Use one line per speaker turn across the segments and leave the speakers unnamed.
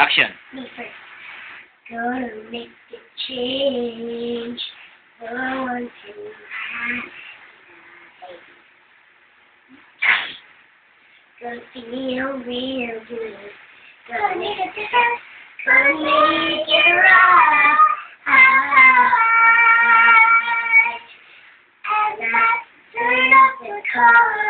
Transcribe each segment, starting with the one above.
Action.
Me. Gonna make a change. Go on to Gonna feel real good. Gonna make a difference. Gonna make it right. And I turn up the color.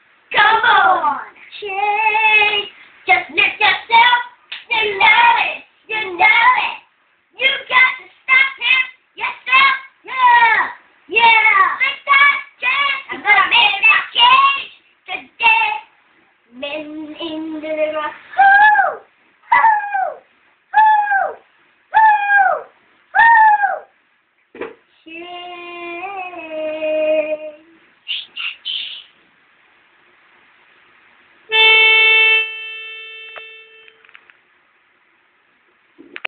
Come on, chase Just